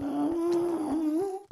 Oh.